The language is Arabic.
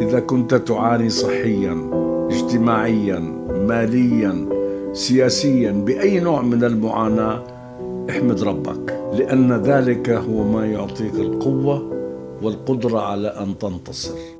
إذا كنت تعاني صحيا اجتماعيا ماليا سياسيا بأي نوع من المعاناة احمد ربك لأن ذلك هو ما يعطيك القوة والقدرة على أن تنتصر.